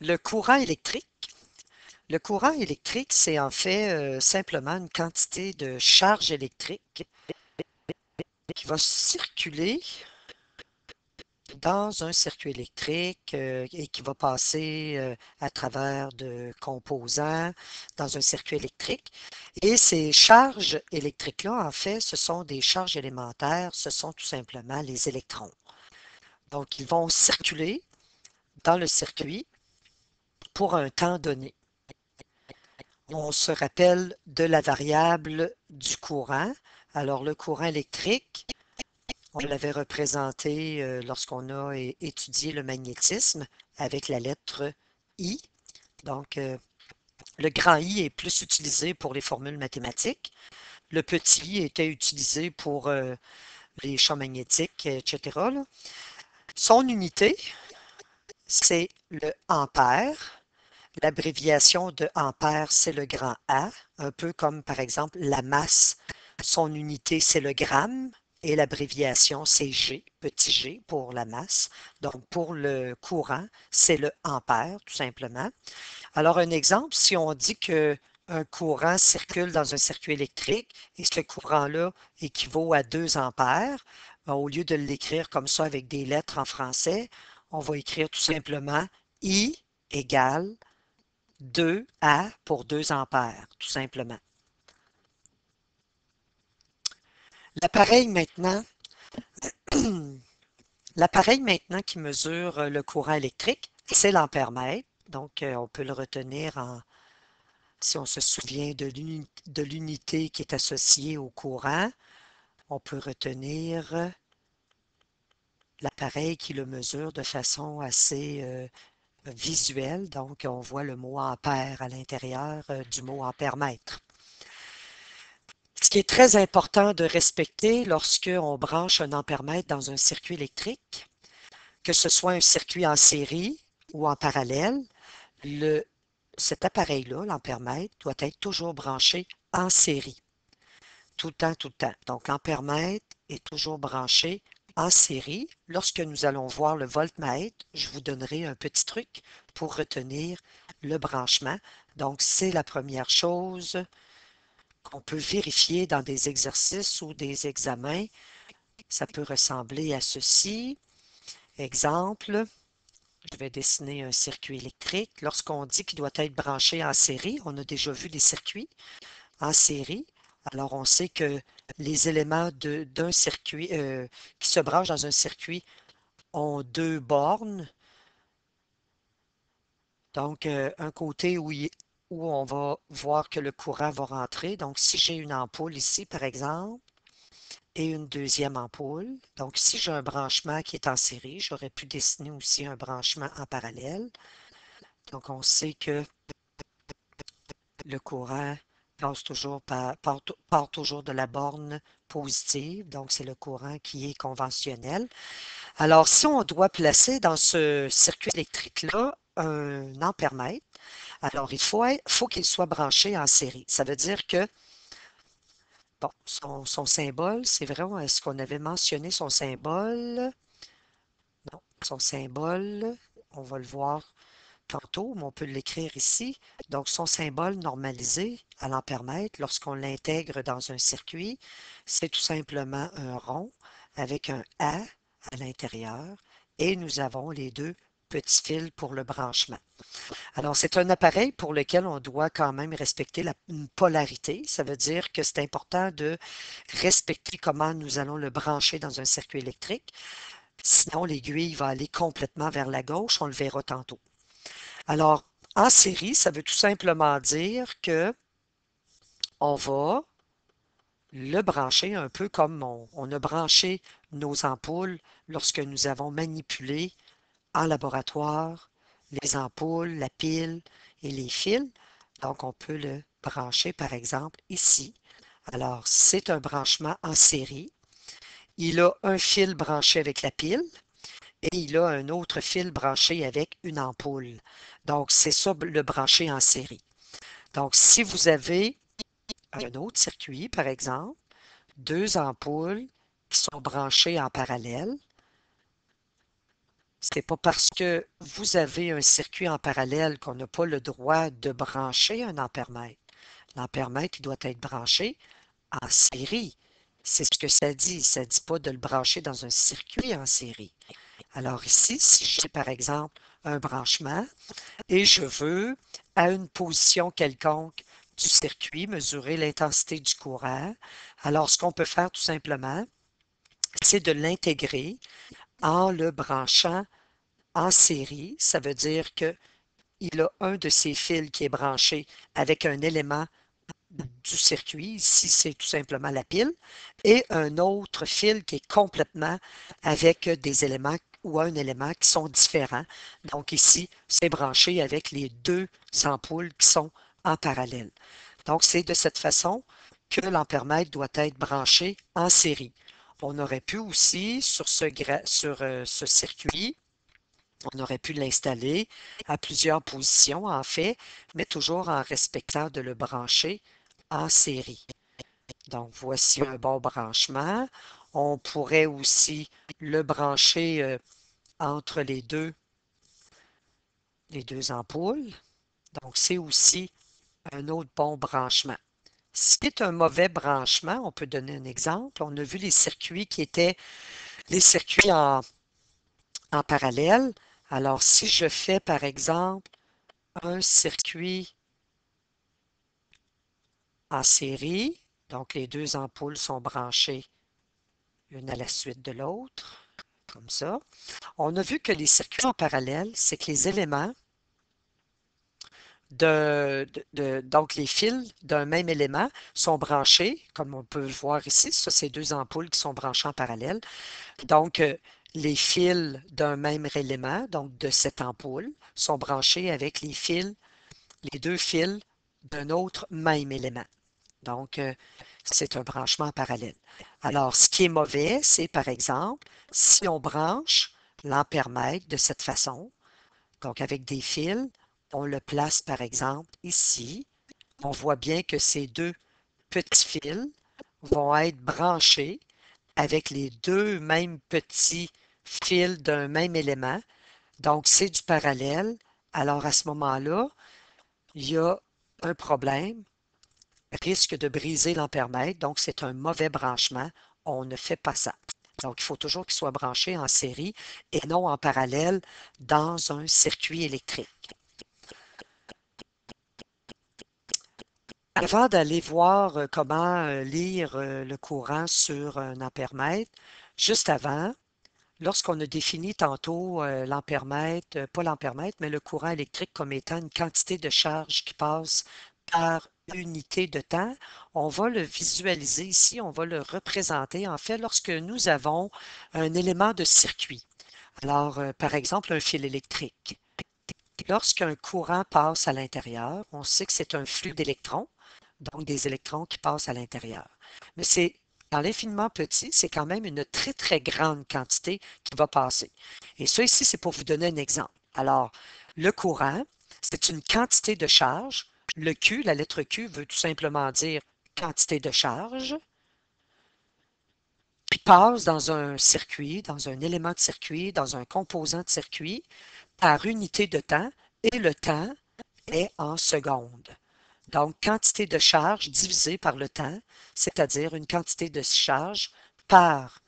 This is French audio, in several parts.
Le courant électrique. Le courant électrique, c'est en fait euh, simplement une quantité de charge électrique qui va circuler dans un circuit électrique euh, et qui va passer euh, à travers de composants dans un circuit électrique. Et ces charges électriques-là, en fait, ce sont des charges élémentaires, ce sont tout simplement les électrons. Donc, ils vont circuler dans le circuit pour un temps donné. On se rappelle de la variable du courant. Alors, le courant électrique, on l'avait représenté euh, lorsqu'on a étudié le magnétisme avec la lettre I. Donc, euh, le grand I est plus utilisé pour les formules mathématiques. Le petit i était utilisé pour euh, les champs magnétiques, etc. Son unité, c'est le ampère. L'abréviation de ampère, c'est le grand A, un peu comme par exemple la masse. Son unité, c'est le gramme et l'abréviation, c'est G, petit g pour la masse. Donc, pour le courant, c'est le ampère, tout simplement. Alors, un exemple, si on dit que un courant circule dans un circuit électrique et ce courant-là équivaut à 2 ampères, ben, au lieu de l'écrire comme ça avec des lettres en français, on va écrire tout simplement I égale 2A pour 2 ampères, tout simplement. L'appareil maintenant, l'appareil maintenant qui mesure le courant électrique, c'est l'ampèremètre. Donc, euh, on peut le retenir en, si on se souvient de l'unité qui est associée au courant, on peut retenir l'appareil qui le mesure de façon assez visuelle. Donc, on voit le mot ampère à l'intérieur euh, du mot ampère-mètre. Ce qui est très important de respecter lorsqu'on branche un ampère-mètre dans un circuit électrique, que ce soit un circuit en série ou en parallèle, le, cet appareil-là, l'ampère-mètre, doit être toujours branché en série. Tout le temps, tout le temps. Donc, l'ampère-mètre est toujours branché en série. Lorsque nous allons voir le voltmètre, je vous donnerai un petit truc pour retenir le branchement. Donc, c'est la première chose qu'on peut vérifier dans des exercices ou des examens. Ça peut ressembler à ceci. Exemple, je vais dessiner un circuit électrique. Lorsqu'on dit qu'il doit être branché en série, on a déjà vu les circuits en série. Alors, on sait que les éléments d'un circuit euh, qui se branchent dans un circuit ont deux bornes. Donc, euh, un côté où où on va voir que le courant va rentrer. Donc, si j'ai une ampoule ici, par exemple, et une deuxième ampoule, donc si j'ai un branchement qui est en série, j'aurais pu dessiner aussi un branchement en parallèle. Donc, on sait que le courant passe toujours par, part, toujours de la borne positive, donc c'est le courant qui est conventionnel. Alors, si on doit placer dans ce circuit électrique-là un ampèremètre, alors, il faut, faut qu'il soit branché en série. Ça veut dire que bon, son, symbole, c'est vraiment, est-ce qu'on avait mentionné son symbole? Non, son symbole, on va le voir tantôt, mais on peut l'écrire ici. Donc, son symbole normalisé à l'ampèremètre, lorsqu'on l'intègre dans un circuit, c'est tout simplement un rond avec un A à l'intérieur et nous avons les deux petit fil pour le branchement. Alors, c'est un appareil pour lequel on doit quand même respecter la polarité. Ça veut dire que c'est important de respecter comment nous allons le brancher dans un circuit électrique. Sinon, l'aiguille va aller complètement vers la gauche. On le verra tantôt. Alors, en série, ça veut tout simplement dire que on va le brancher un peu comme on, on a branché nos ampoules lorsque nous avons manipulé en laboratoire, les ampoules, la pile et les fils. Donc, on peut le brancher, par exemple, ici. Alors, c'est un branchement en série. Il a un fil branché avec la pile et il a un autre fil branché avec une ampoule. Donc, c'est ça le branché en série. Donc, si vous avez un autre circuit, par exemple, deux ampoules qui sont branchées en parallèle, c'est pas parce que vous avez un circuit en parallèle qu'on n'a pas le droit de brancher un ampèremètre. L'ampèremètre, doit être branché en série. C'est ce que ça dit. Ça ne dit pas de le brancher dans un circuit en série. Alors ici, si j'ai par exemple un branchement et je veux, à une position quelconque du circuit, mesurer l'intensité du courant, alors ce qu'on peut faire tout simplement, c'est de l'intégrer en le branchant en série. Ça veut dire qu'il a un de ses fils qui est branché avec un élément du circuit, ici c'est tout simplement la pile, et un autre fil qui est complètement avec des éléments ou un élément qui sont différents. Donc ici, c'est branché avec les deux ampoules qui sont en parallèle. Donc c'est de cette façon que l'ampèremètre doit être branché en série. On aurait pu aussi, sur ce, sur, euh, ce circuit, on aurait pu l'installer à plusieurs positions, en fait, mais toujours en respectant de le brancher en série. Donc, voici un bon branchement. On pourrait aussi le brancher euh, entre les deux, les deux ampoules. Donc, c'est aussi un autre bon branchement. Si c'est un mauvais branchement, on peut donner un exemple. On a vu les circuits qui étaient les circuits en, parallèle. Alors, si je fais, par exemple, un circuit en série, donc les deux ampoules sont branchées une à la suite de l'autre, comme ça. On a vu que les circuits en parallèle, c'est que les éléments donc les fils d'un même élément sont branchés, comme on peut le voir ici. Ça, c'est deux ampoules qui sont branchées en parallèle. Donc, euh, les fils d'un même élément, donc de cette ampoule, sont branchés avec les fils, les deux fils d'un autre même élément. Donc, euh, c'est un branchement parallèle. Alors, ce qui est mauvais, c'est par exemple, si on branche l'ampèremètre de cette façon, donc avec des fils, on le place par exemple ici. On voit bien que ces deux petits fils vont être branchés avec les deux mêmes petits fils d'un même élément. Donc, c'est du parallèle. Alors, à ce moment-là, il y a un problème, risque de briser l'ampèremètre. Donc, c'est un mauvais branchement. On ne fait pas ça. Donc, il faut toujours qu'il soit branché en série et non en parallèle dans un circuit électrique. Avant d'aller voir euh, comment euh, lire euh, le courant sur un ampèremètre, juste avant, lorsqu'on a défini tantôt l'ampèremètre, pas l'ampèremètre, mais le courant électrique comme étant une quantité de charge qui passe par unité de temps, on va le visualiser ici, on va le représenter en fait lorsque nous avons un élément de circuit. Alors, par exemple, un fil électrique. Lorsqu'un courant passe à l'intérieur, on sait que c'est un flux d'électrons donc des électrons qui passent à l'intérieur. Mais c'est dans l'infiniment petit, c'est quand même une très, très grande quantité qui va passer. Et ça ici, c'est pour vous donner un exemple. Alors, le courant, c'est une quantité de charge. Le Q, la lettre Q, veut tout simplement dire quantité de charge qui passe dans un circuit, dans un élément de circuit, dans un composant de circuit, par unité de temps, et le temps est en secondes. Donc, quantité de charge divisée par le temps, c'est-à-dire une quantité de charge par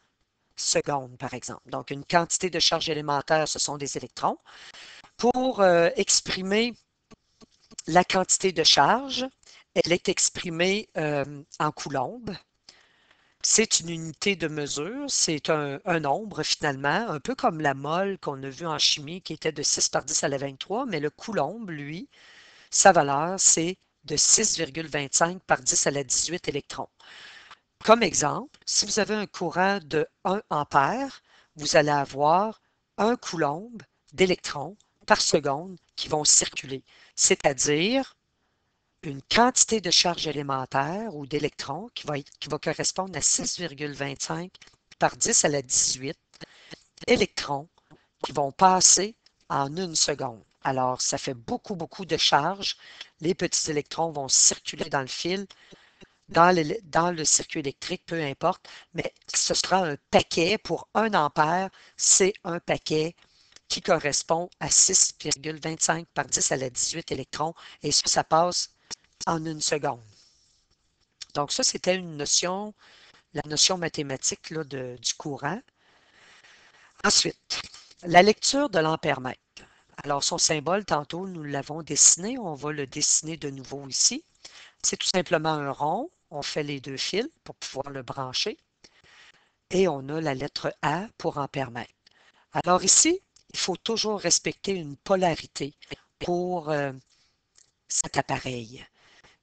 seconde, par exemple. Donc, une quantité de charge élémentaire, ce sont des électrons. Pour euh, exprimer la quantité de charge, elle est exprimée euh, en coulombes. C'est une unité de mesure, c'est un, nombre finalement, un peu comme la mole qu'on a vu en chimie qui était de 6 par 10 à la 23, mais le coulombe, lui, sa valeur, c'est de 6,25 par 10 à la 18 électrons. Comme exemple, si vous avez un courant de 1 ampère, vous allez avoir un coulombe d'électrons par seconde qui vont circuler, c'est-à-dire une quantité de charge élémentaire ou d'électrons qui, qui va correspondre à 6,25 par 10 à la 18 électrons qui vont passer en une seconde. Alors, ça fait beaucoup, beaucoup de charge. Les petits électrons vont circuler dans le fil, dans le, dans le circuit électrique, peu importe, mais ce sera un paquet pour un ampère, c'est un paquet qui correspond à 6,25 par 10 à la 18 électrons. Et ça, ça passe en une seconde. Donc ça, c'était une notion, la notion mathématique là, du courant. Ensuite, la lecture de l'ampèremètre. Alors, son symbole, tantôt, nous l'avons dessiné. On va le dessiner de nouveau ici. C'est tout simplement un rond. On fait les deux fils pour pouvoir le brancher. Et on a la lettre A pour ampèremètre. Alors ici, il faut toujours respecter une polarité pour euh, cet appareil.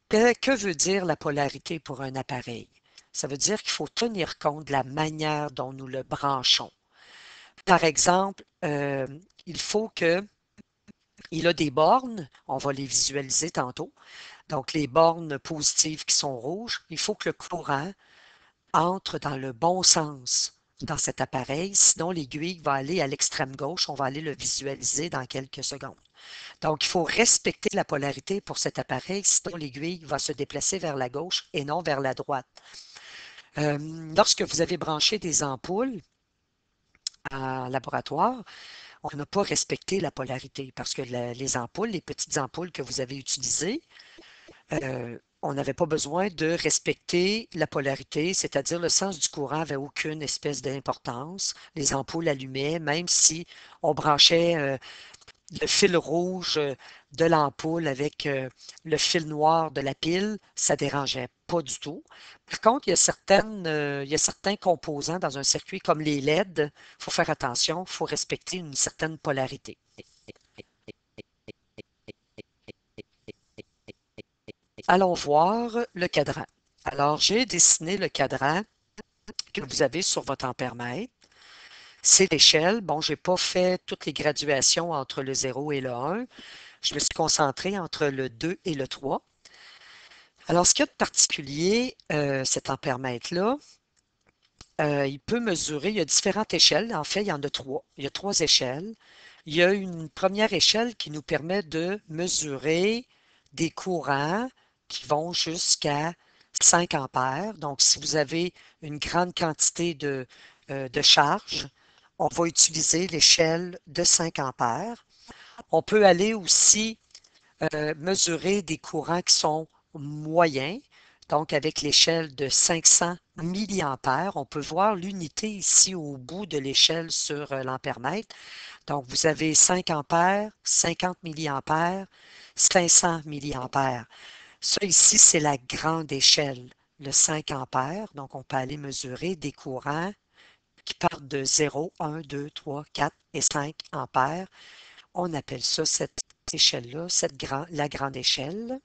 que, veut dire la polarité pour un appareil? Ça veut dire qu'il faut tenir compte de la manière dont nous le branchons. Par exemple, euh, il faut que il a des bornes, on va les visualiser tantôt. Donc, les bornes positives qui sont rouges, il faut que le courant entre dans le bon sens dans cet appareil, sinon l'aiguille va aller à l'extrême gauche, on va aller le visualiser dans quelques secondes. Donc, il faut respecter la polarité pour cet appareil, sinon l'aiguille va se déplacer vers la gauche et non vers la droite. Euh, lorsque vous avez branché des ampoules en laboratoire, on n'a pas respecté la polarité parce que les ampoules, les petites ampoules que vous avez utilisées, euh, on n'avait pas besoin de respecter la polarité, c'est-à-dire le sens du courant n'avait aucune espèce d'importance. Les ampoules allumaient, même si on branchait euh, le fil rouge euh, de l'ampoule avec euh, le fil noir de la pile, ça dérangeait pas du tout. Par contre, il y a, certaines, il y a certains composants dans un circuit comme les LED, il faut faire attention, il faut respecter une certaine polarité. Allons voir le cadran. Alors, j'ai dessiné le cadran que vous avez sur votre ampèremètre. C'est l'échelle. Bon, je n'ai pas fait toutes les graduations entre le 0 et le 1. Je me suis concentré entre le 2 et le 3. Alors, ce qu'il y a de particulier, euh, cet ampèremètre-là, euh, il peut mesurer, il y a différentes échelles. En fait, il y en a trois. Il y a trois échelles. Il y a une première échelle qui nous permet de mesurer des courants qui vont jusqu'à 5 ampères. Donc, si vous avez une grande quantité de, euh, de charge, on va utiliser l'échelle de 5 ampères. On peut aller aussi euh, mesurer des courants qui sont moyens. Donc, avec l'échelle de 500 milliampères, on peut voir l'unité ici au bout de l'échelle sur euh, l'ampèremètre. Donc, vous avez 5 ampères, 50 milliampères, 500 milliampères. Ça ici, c'est la grande échelle, le 5 ampères. Donc, on peut aller mesurer des courants qui partent de 0, 1, 2, 3, 4 et 5 ampères. On appelle ça cette échelle-là, la grande échelle.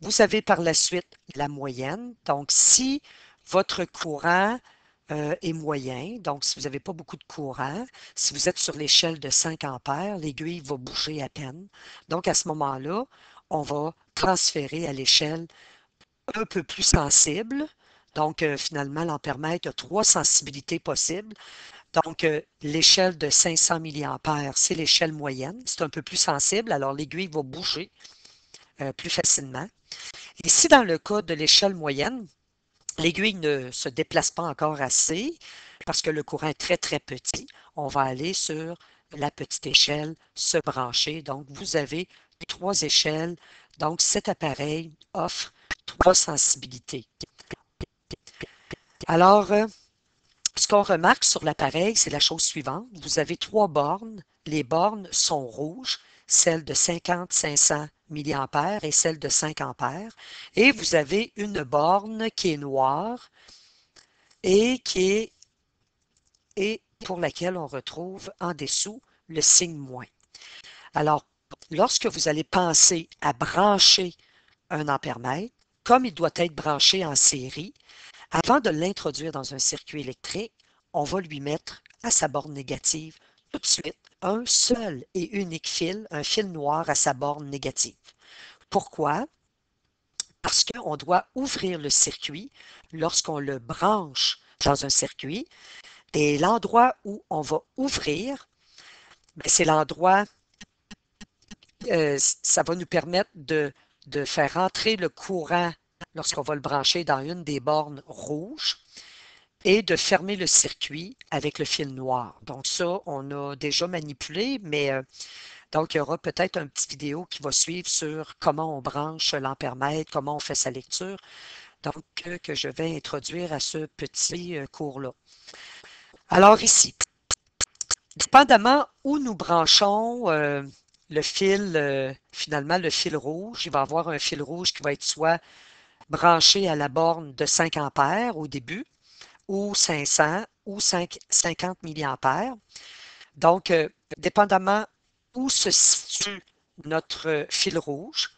Vous avez par la suite la moyenne. Donc, si votre courant euh, est moyen, donc si vous n'avez pas beaucoup de courant, si vous êtes sur l'échelle de 5 ampères, l'aiguille va bouger à peine. Donc, à ce moment-là, on va transférer à l'échelle un peu plus sensible. Donc, euh, finalement, l'ampèremètre a trois sensibilités possibles. Donc, euh, l'échelle de 500 mA, c'est l'échelle moyenne. C'est un peu plus sensible, alors l'aiguille va bouger euh, plus facilement. Et si dans le cas de l'échelle moyenne, l'aiguille ne se déplace pas encore assez parce que le courant est très, très petit, on va aller sur la petite échelle, se brancher. Donc, vous avez trois échelles. Donc, cet appareil offre trois sensibilités. Alors, euh, ce qu'on remarque sur l'appareil, c'est la chose suivante. Vous avez trois bornes. Les bornes sont rouges, celle de 50, 500 mA et celle de 5 A. Et vous avez une borne qui est noire et qui est et pour laquelle on retrouve en dessous le signe moins. Alors, lorsque vous allez penser à brancher un ampèremètre, comme il doit être branché en série, avant de l'introduire dans un circuit électrique, on va lui mettre à sa borne négative tout de suite un seul et unique fil, un fil noir à sa borne négative. Pourquoi? Parce qu'on doit ouvrir le circuit lorsqu'on le branche dans un circuit. Et l'endroit où on va ouvrir, ben, c'est l'endroit euh, ça va nous permettre de, faire entrer le courant lorsqu'on va le brancher dans une des bornes rouges. et de fermer le circuit avec le fil noir. Donc ça, on a déjà manipulé, mais euh, donc il y aura peut-être un petit vidéo qui va suivre sur comment on branche l'ampèremètre, comment on fait sa lecture, donc euh, que je vais introduire à ce petit cours-là. Alors ici, dépendamment où nous branchons le fil, finalement le fil rouge, il va avoir un fil rouge qui va être soit branché à la borne de 5 ampères au début, ou 500 ou 5, 50 milliampères. Donc, euh, dépendamment où se situe notre fil rouge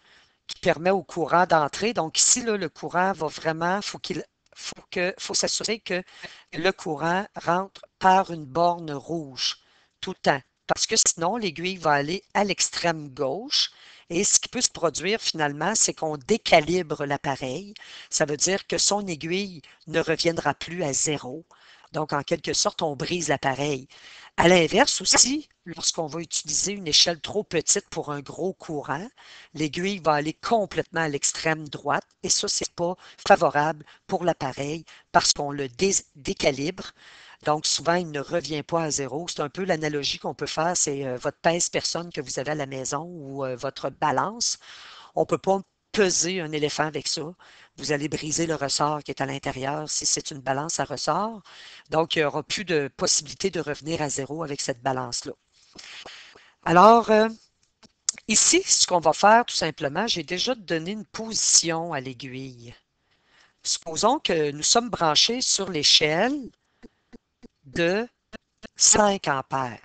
qui permet au courant d'entrer. Donc ici, le courant va vraiment, faut qu'il faut faut s'assurer que le courant rentre par une borne rouge tout le temps. Parce que sinon, l'aiguille va aller à l'extrême gauche et ce qui peut se produire finalement, c'est qu'on décalibre l'appareil. Ça veut dire que son aiguille ne reviendra plus à zéro. Donc, en quelque sorte, on brise l'appareil. À l'inverse aussi, lorsqu'on va utiliser une échelle trop petite pour un gros courant, l'aiguille va aller complètement à l'extrême droite et ça, c'est pas favorable pour l'appareil parce qu'on le décalibre. Donc, souvent, il ne revient pas à zéro. C'est un peu l'analogie qu'on peut faire, c'est euh, votre pèse-personne que vous avez à la maison ou euh, votre balance. On ne peut pas peser un éléphant avec ça. Vous allez briser le ressort qui est à l'intérieur si c'est une balance à ressort. Donc, il n'y aura plus de possibilité de revenir à zéro avec cette balance-là. Alors, euh, ici, ce qu'on va faire, tout simplement, j'ai déjà donné une position à l'aiguille. Supposons que nous sommes branchés sur l'échelle de 5 ampères.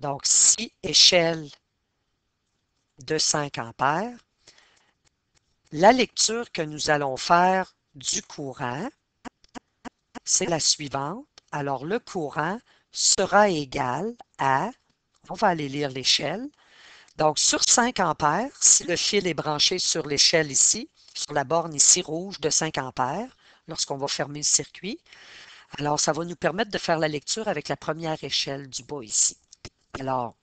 Donc, si échelle de 5 ampères, la lecture que nous allons faire du courant, c'est la suivante. Alors, le courant sera égal à, on va aller lire l'échelle. Donc, sur 5 ampères, si le fil est branché sur l'échelle ici, sur la borne ici rouge de 5 ampères, lorsqu'on va fermer le circuit, alors, ça va nous permettre de faire la lecture avec la première échelle du bas ici. Alors,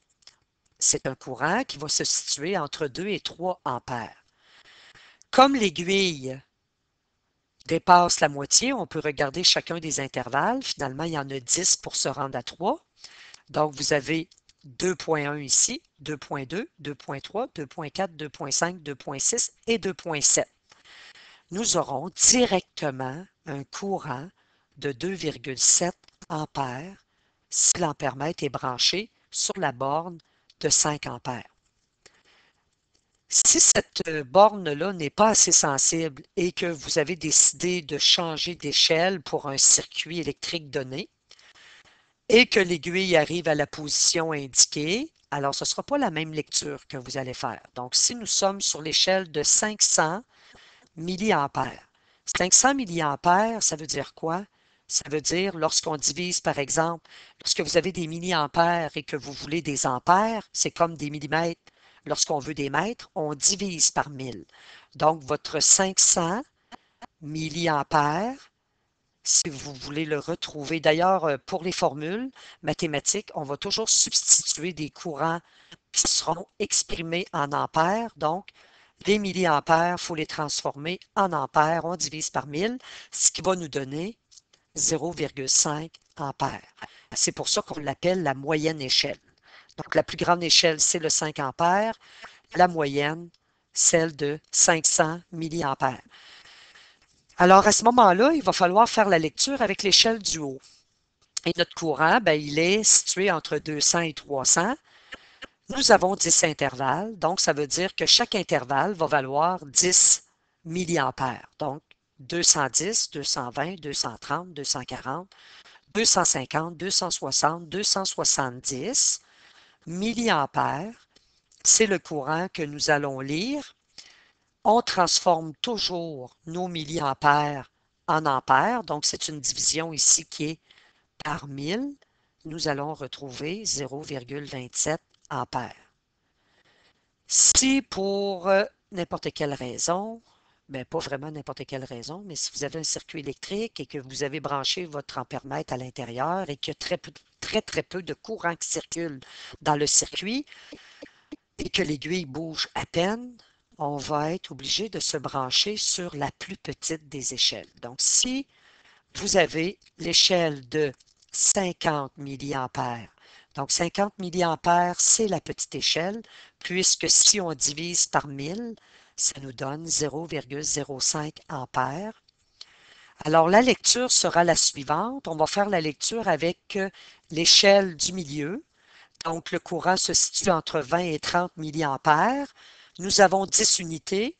c'est un courant qui va se situer entre 2 et 3 ampères. Comme l'aiguille dépasse la moitié, on peut regarder chacun des intervalles. Finalement, il y en a 10 pour se rendre à 3. Donc, vous avez 2.1 ici, 2.2, 2.3, 2.4, 2.5, 2.6 et 2.7. Nous aurons directement un courant de 2,7 ampères si l'ampèremètre est branché sur la borne de 5 ampères. Si cette borne-là n'est pas assez sensible et que vous avez décidé de changer d'échelle pour un circuit électrique donné et que l'aiguille arrive à la position indiquée, alors ce ne sera pas la même lecture que vous allez faire. Donc, si nous sommes sur l'échelle de 500 milliampères, 500 milliampères, ça veut dire quoi? Ça veut dire, lorsqu'on divise, par exemple, lorsque vous avez des milliampères et que vous voulez des ampères, c'est comme des millimètres. Lorsqu'on veut des mètres, on divise par 1000. Donc, votre 500 milliampères, si vous voulez le retrouver, d'ailleurs, euh, pour les formules mathématiques, on va toujours substituer des courants qui seront exprimés en ampères. Donc, les milliampères, il faut les transformer en ampères. On divise par 1000, ce qui va nous donner 0,5 ampères. C'est pour ça qu'on l'appelle la moyenne échelle. Donc, la plus grande échelle, c'est le 5 ampères. La moyenne, celle de 500 milliampères. Alors, à ce moment-là, il va falloir faire la lecture avec l'échelle du haut. Et notre courant, ben, il est situé entre 200 et 300. Nous avons 10 intervalles, donc ça veut dire que chaque intervalle va valoir 10 milliampères. Donc, 210, 220, 230, 240, 250, 260, 270 milliampères. C'est le courant que nous allons lire. On transforme toujours nos milliampères en ampères. Donc, c'est une division ici qui est par 1000. Nous allons retrouver 0,27 ampères. Si pour euh, n'importe quelle raison, ben, pas vraiment n'importe quelle raison, mais si vous avez un circuit électrique et que vous avez branché votre ampèremètre à l'intérieur et qu'il y a très, peu, très, très peu de courant qui circule dans le circuit et que l'aiguille bouge à peine, on va être obligé de se brancher sur la plus petite des échelles. Donc, si vous avez l'échelle de 50 mA. Donc, 50 mA, c'est la petite échelle, puisque si on divise par 1000, ça nous donne 0,05 ampères. Alors, la lecture sera la suivante. On va faire la lecture avec euh, l'échelle du milieu. Donc, le courant se situe entre 20 et 30 mA. Nous avons 10 unités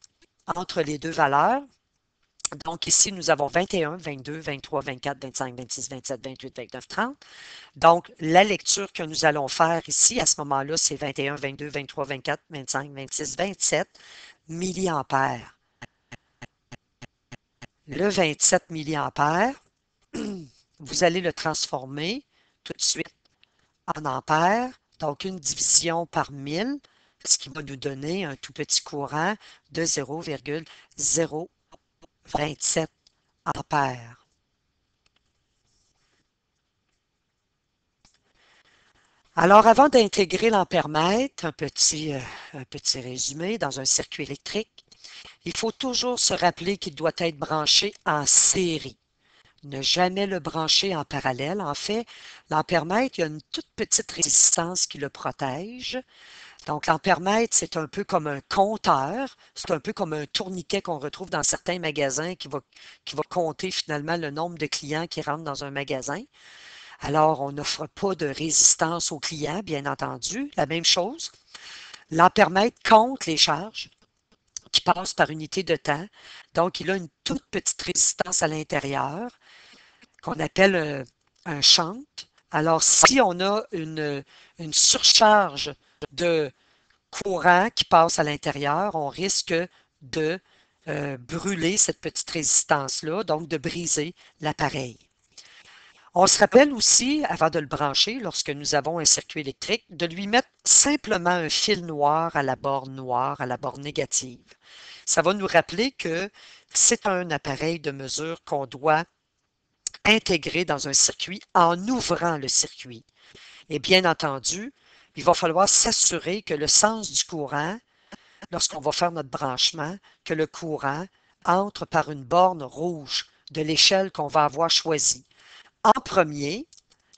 entre les deux valeurs. Donc ici, nous avons 21, 22, 23, 24, 25, 26, 27, 28, 29, 30. Donc, la lecture que nous allons faire ici, à ce moment-là, c'est 21, 22, 23, 24, 25, 26, 27 milliampères. Le 27 milliampères, vous allez le transformer tout de suite en ampères. Donc, une division par 1000, ce qui va nous donner un tout petit courant de 0,0 27 ampères. Alors, avant d'intégrer l'ampèremètre, un petit, euh, un petit résumé dans un circuit électrique, il faut toujours se rappeler qu'il doit être branché en série. Ne jamais le brancher en parallèle. En fait, l'ampèremètre, il y a une toute petite résistance qui le protège. Donc, l'ampèremètre, c'est un peu comme un compteur, c'est un peu comme un tourniquet qu'on retrouve dans certains magasins qui va, qui va compter finalement le nombre de clients qui rentrent dans un magasin. Alors, on n'offre pas de résistance aux clients, bien entendu. La même chose, l'ampèremètre compte les charges qui passent par unité de temps. Donc, il a une toute petite résistance à l'intérieur qu'on appelle euh, un shunt. Alors, si on a une, une surcharge de courant qui passe à l'intérieur, on risque de euh, brûler cette petite résistance-là, donc de briser l'appareil. On se rappelle aussi, avant de le brancher, lorsque nous avons un circuit électrique, de lui mettre simplement un fil noir à la borne noire, à la borne négative. Ça va nous rappeler que c'est un appareil de mesure qu'on doit intégrer dans un circuit en ouvrant le circuit. Et bien entendu, il va falloir s'assurer que le sens du courant, lorsqu'on va faire notre branchement, que le courant entre par une borne rouge de l'échelle qu'on va avoir choisie. En premier,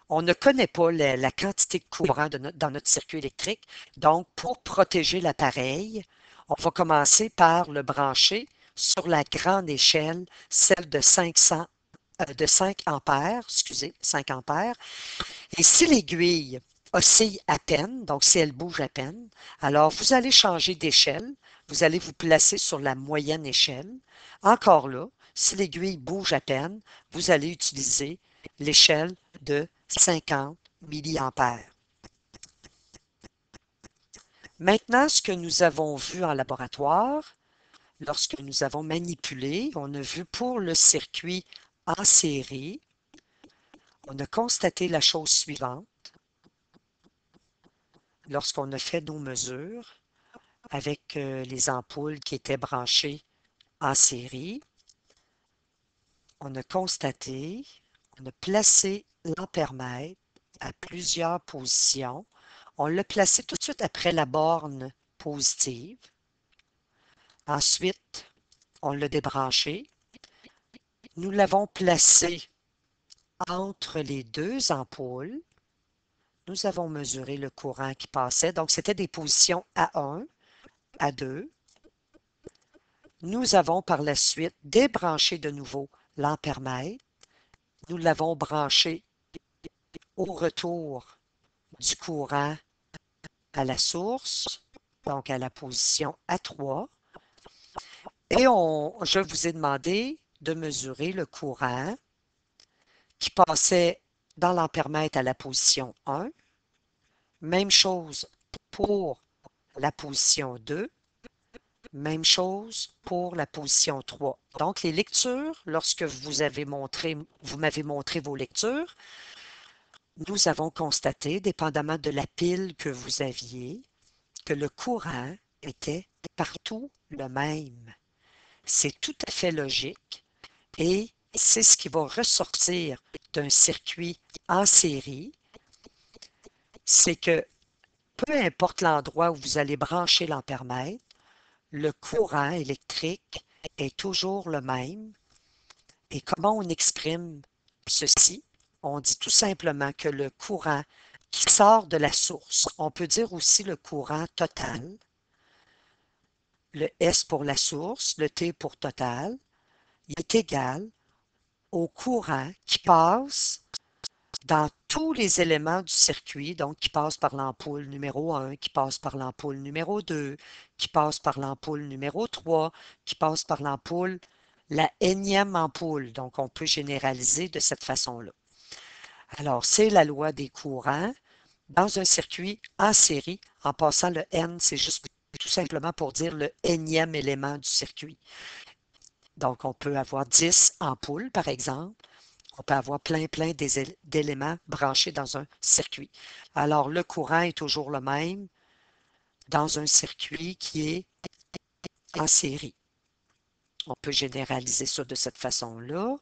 on ne connaît pas la, quantité de courant dans notre circuit électrique. Donc, pour protéger l'appareil, on va commencer par le brancher sur la grande échelle, celle de 500 euh, 5 ampères, excusez, 5 ampères. Et si l'aiguille oscille à peine, donc si elle bouge à peine, alors vous allez changer d'échelle, vous allez vous placer sur la moyenne échelle. Encore là, si l'aiguille bouge à peine, vous allez utiliser l'échelle de 50 milliampères. Maintenant, ce que nous avons vu en laboratoire, lorsque nous avons manipulé, on a vu pour le circuit en série, on a constaté la chose suivante lorsqu'on a fait nos mesures avec euh, les ampoules qui étaient branchées en série, on a constaté, on a placé l'ampèremètre à plusieurs positions. On l'a placé tout de suite après la borne positive. Ensuite, on l'a débranché. Nous l'avons placé entre les deux ampoules nous avons mesuré le courant qui passait. Donc, c'était des positions A1, A2. Nous avons par la suite débranché de nouveau l'ampèremètre. Nous l'avons branché au retour du courant à la source, donc à la position A3. Et on, je vous ai demandé de mesurer le courant qui passait dans l'ampèremètre à la position 1. Même chose pour la position 2. Même chose pour la position 3. Donc, les lectures, lorsque vous vous m'avez montré vos lectures, nous avons constaté, dépendamment de la pile que vous aviez, que le courant était partout le même. C'est tout à fait logique et c'est ce qui va ressortir d'un circuit en série, c'est que peu importe l'endroit où vous allez brancher l'ampèremètre, le courant électrique est toujours le même Et comment on exprime ceci? On dit tout simplement que le courant qui sort de la source, on peut dire aussi le courant total, le S pour la source, le T pour total, est égal au courant qui passe dans tous les éléments du circuit, donc qui passe par l'ampoule numéro 1, qui passe par l'ampoule numéro 2, qui passe par l'ampoule numéro 3, qui passe par l'ampoule, la énième ampoule. Donc, on peut généraliser de cette façon-là. Alors, c'est la loi des courants. Dans un circuit en série, en passant le N, c'est juste tout simplement pour dire le énième élément du circuit. Donc, on peut avoir 10 ampoules, par exemple. On peut avoir plein, plein d'éléments branchés dans un circuit. Alors, le courant est toujours le même dans un circuit qui est en série. On peut généraliser ça de cette façon-là.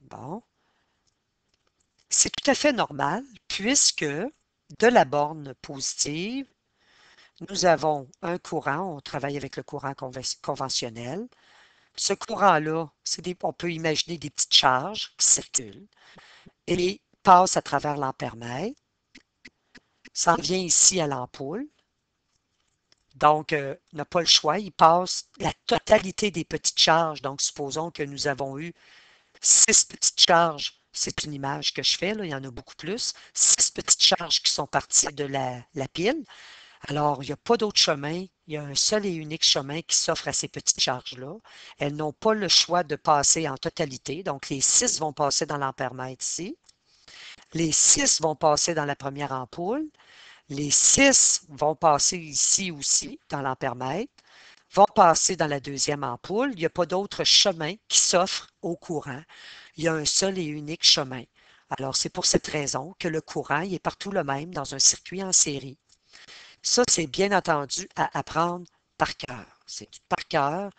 Bon. C'est tout à fait normal puisque de la borne positive, nous avons un courant, on travaille avec le courant conventionnel. Ce courant-là, on peut imaginer des petites charges qui circulent et passent à travers l'ampèremètre. Ça vient ici à l'ampoule. Donc, euh, n'a pas le choix, il passe la totalité des petites charges. Donc, supposons que nous avons eu six petites charges. C'est une image que je fais, il y en a beaucoup plus. Six petites charges qui sont parties de la pile. Alors, il n'y a pas d'autre chemin. Il y a un seul et unique chemin qui s'offre à ces petites charges-là. Elles n'ont pas le choix de passer en totalité. Donc, les six vont passer dans l'ampèremètre ici. Les six vont passer dans la première ampoule. Les six vont passer ici aussi, dans l'ampèremètre, vont passer dans la deuxième ampoule. Il n'y a pas d'autre chemin qui s'offre au courant. Il y a un seul et unique chemin. Alors, c'est pour cette raison que le courant est partout le même dans un circuit en série. Ça, c'est bien entendu à apprendre par cœur. C'est par cœur.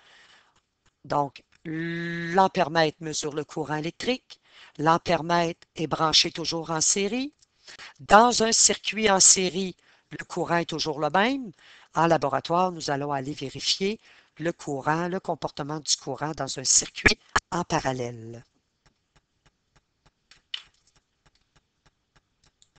Donc, l'ampèremètre mesure le courant électrique. L'ampèremètre est branché toujours en série. Dans un circuit en série, le courant est toujours le même. En laboratoire, nous allons aller vérifier le courant, le comportement du courant dans un circuit en parallèle.